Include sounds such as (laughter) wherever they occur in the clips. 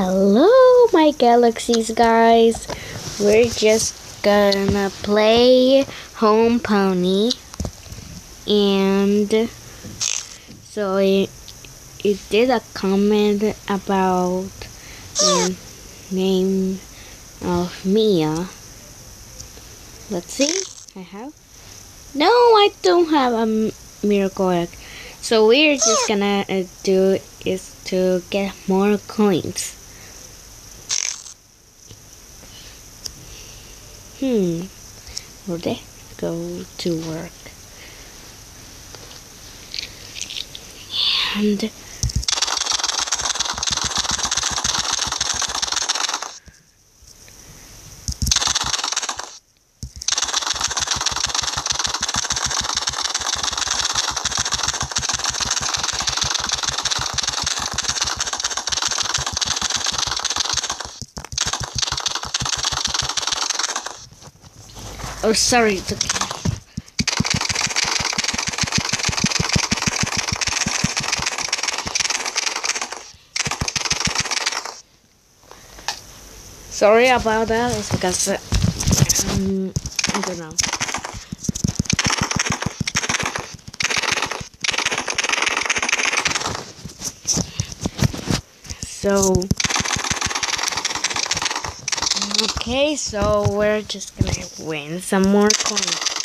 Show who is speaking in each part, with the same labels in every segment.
Speaker 1: Hello, my galaxies, guys. We're just gonna play Home Pony, and so it, it did a comment about the name of Mia. Let's see. I have. No, I don't have a miracle egg. So we're just gonna uh, do is to get more coins. Hmm. They go to work? And oh, sorry. The Sorry about that. It's because uh, um, I don't know. So okay, so we're just gonna win some more coins.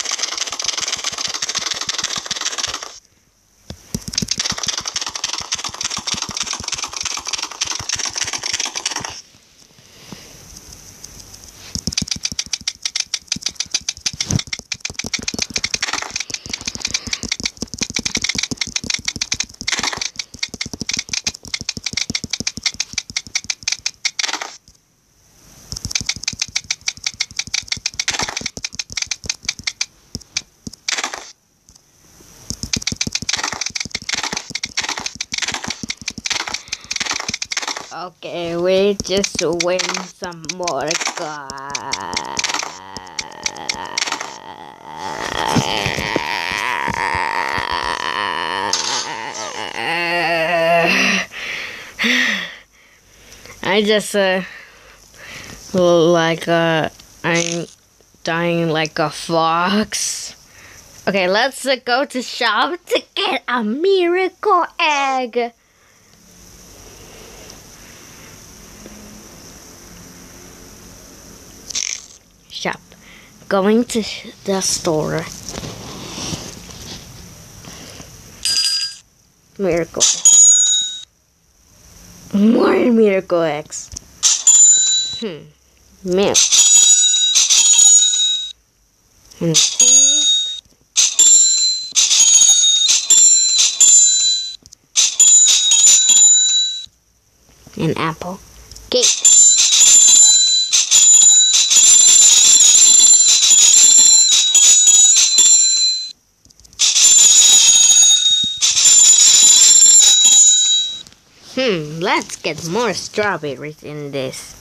Speaker 1: Okay, we just win some more. (sighs) I just uh, like uh, I'm dying like a fox. Okay, let's uh, go to shop to get a miracle egg. shop. Going to the store. Miracle. More miracle eggs. Hmm. Milk. And. An apple. Cake. Get more strawberries in this.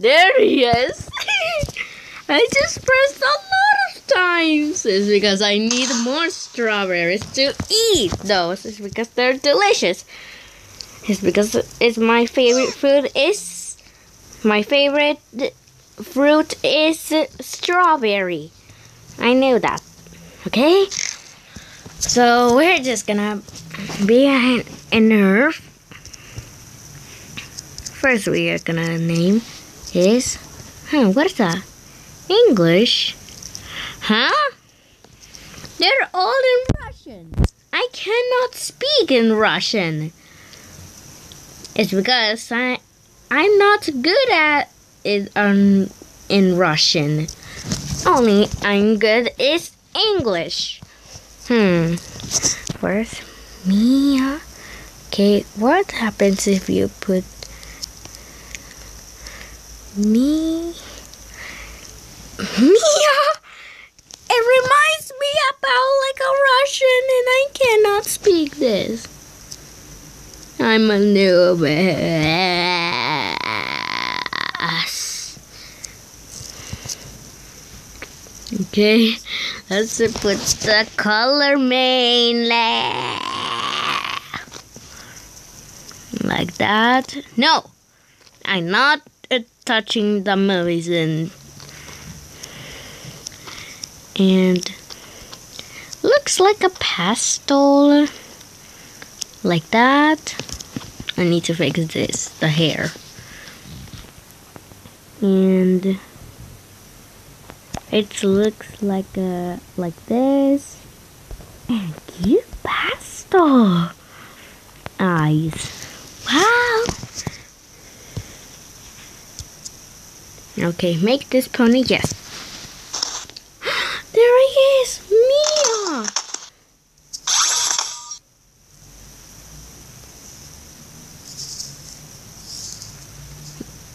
Speaker 1: There he is. (laughs) I just pressed a lot of times. It's because I need more strawberries to eat those. It's because they're delicious. It's because it's my favorite food is my favorite fruit is strawberry. I knew that. Okay? So we're just gonna be an, a nerve. First we are gonna name is huh, what is that? English? Huh? They're all in Russian. I cannot speak in Russian. It's because I I'm not good at it um, in Russian. Only I'm good is English. Hmm. Where's Mia? Okay, what happens if you put me (laughs) Mia? It reminds me about like a Russian and I cannot speak this. I'm a noob. Okay, let's put the color main like that. No, I'm not uh, touching the movies and and looks like a pastel like that. I need to fix this, the hair. And it looks like a like this. And cute pastel eyes. Wow. Okay, make this pony yes. there he is, Mia.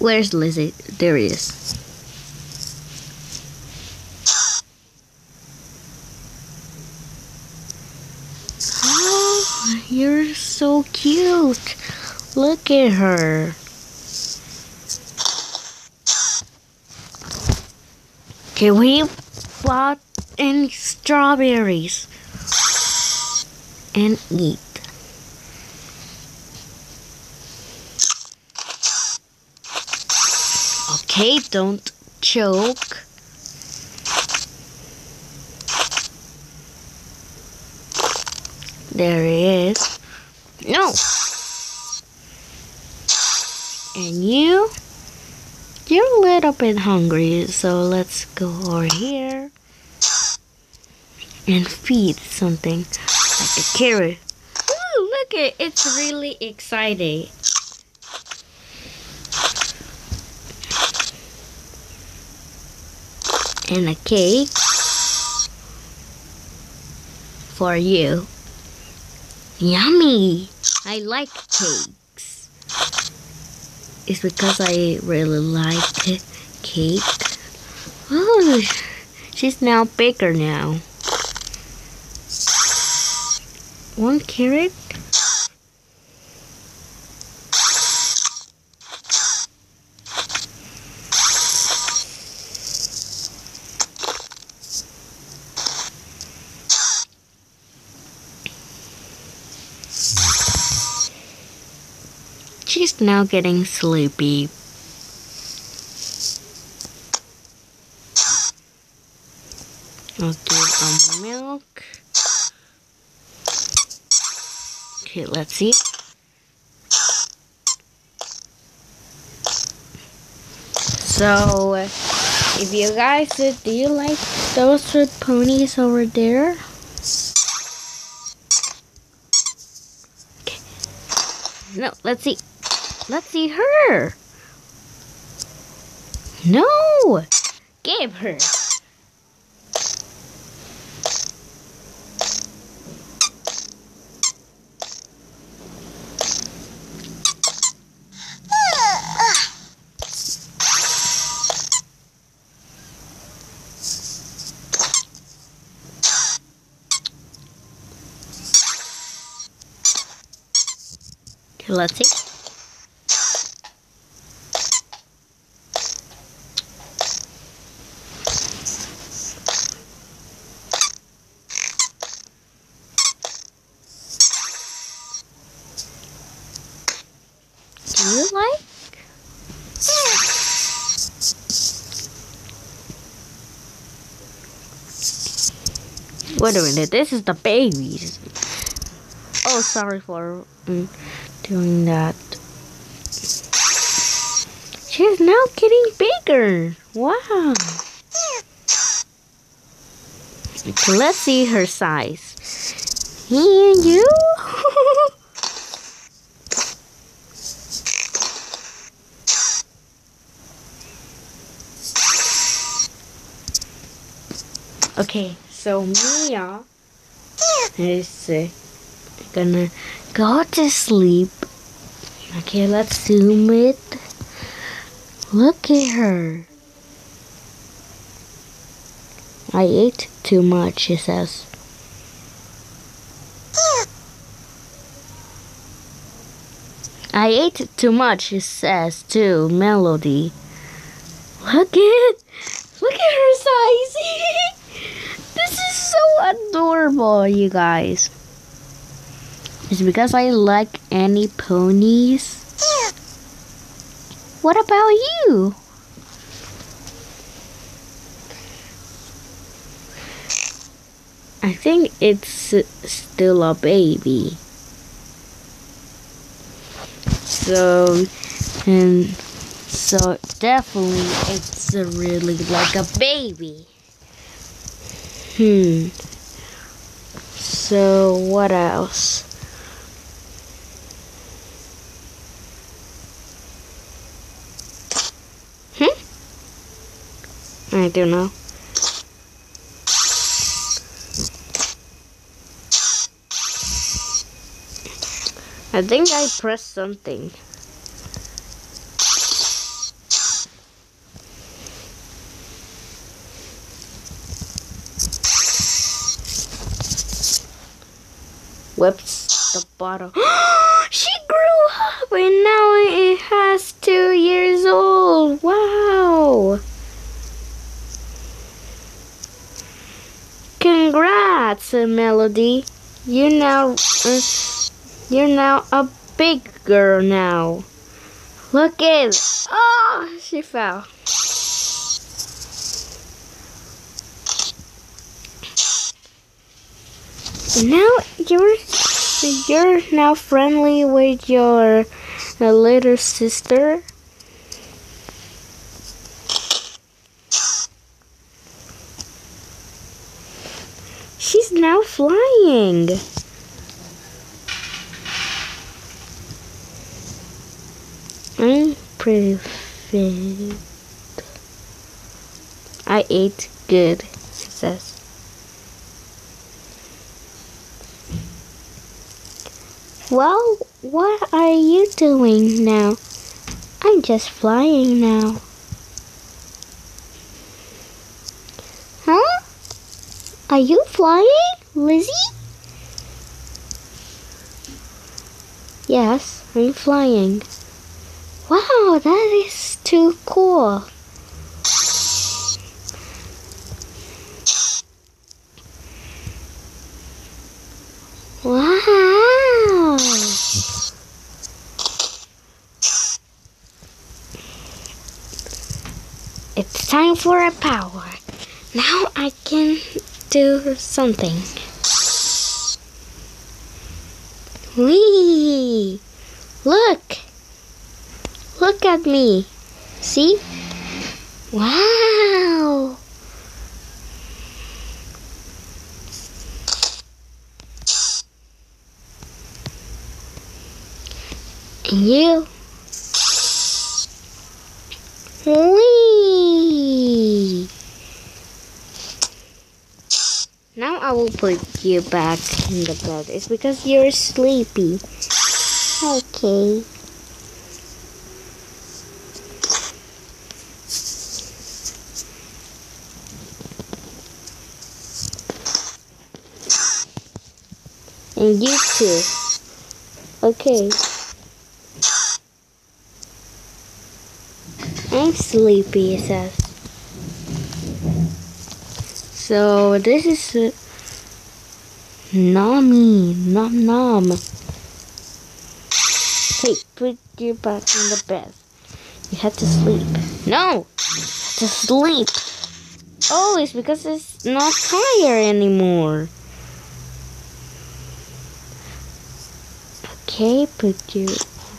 Speaker 1: Where's Lizzie? There he is. Oh, you're so cute. Look at her. Can we bought any strawberries and eat? Okay, don't choke. There he is. No. And you? You're a little bit hungry, so let's go over here and feed something like a carrot. Ooh, look at it's really exciting. And a cake for you. Yummy! I like cakes. It's because I really like cake. Oh, she's now bigger now. One carrot. She's now getting sleepy. I'll give her milk. Okay, let's see. So, if you guys, do you like those ponies over there? Okay. No, let's see. Let's see her. No! Give her. Let's see. Do you like? Wait a minute, this is the babies. Oh, sorry for mm, doing that. She's now getting bigger. Wow. Let's see her size. And you? (laughs) okay, so Mia is uh, gonna go to sleep. Okay, let's zoom it. Look at her. I ate too much, she says. I ate too much, she says, too, Melody. Look at, look at her size. (laughs) adorable, you guys. It's because I like any ponies. What about you? I think it's still a baby. So, and so definitely it's really like a baby. Hmm. So what else? Hmm? I don't know. I think I pressed something. Whoops, the bottle. (gasps) she grew up and now it has two years old. Wow. Congrats, Melody. You now, uh, you're now a big girl now. Look at, oh, she fell. Now you're you're now friendly with your uh, little sister. She's now flying. I'm pretty fit. I ate good, it Well, what are you doing now? I'm just flying now. Huh? Are you flying, Lizzie? Yes, I'm flying. Wow, that is too cool. Wow. It's time for a power. Now I can do something. Wee! Look! Look at me. See? Wow! And you? Wee! Now I will put you back in the bed. It's because you're sleepy. Okay. And you too. Okay. I'm sleepy, it says. So this is Nami, nom nom. Hey, put you back in the bed. You have to sleep. No, to sleep. Oh, it's because it's not tired anymore. Okay, put you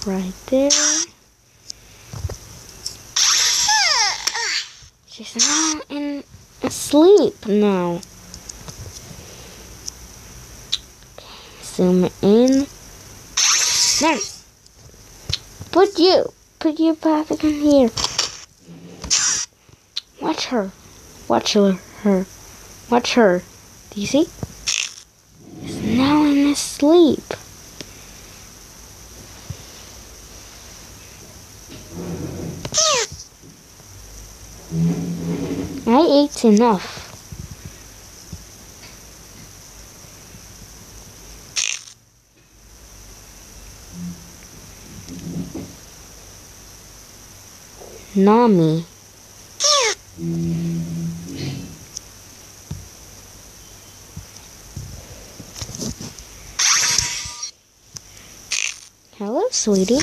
Speaker 1: right there. She's not in sleep now. Zoom in. There. Put you. Put you back in here. Watch her. Watch her. Watch her. Do you see? She's now in asleep. I ate enough. Nami. Hello, sweetie.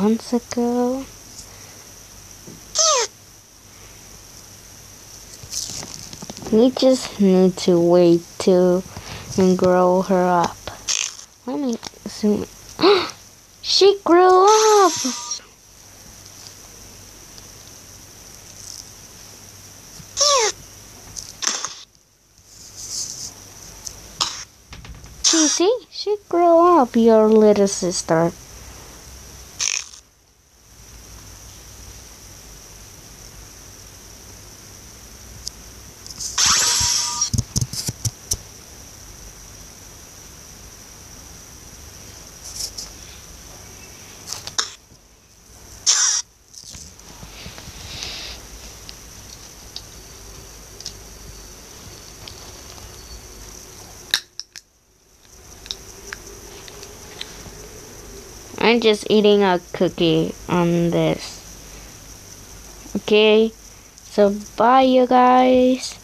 Speaker 1: Months ago. We just need to wait to and grow her up. Let me zoom. (gasps) she grew up. You see, she grew up, your little sister. I'm just eating a cookie on this. Okay, so bye you guys.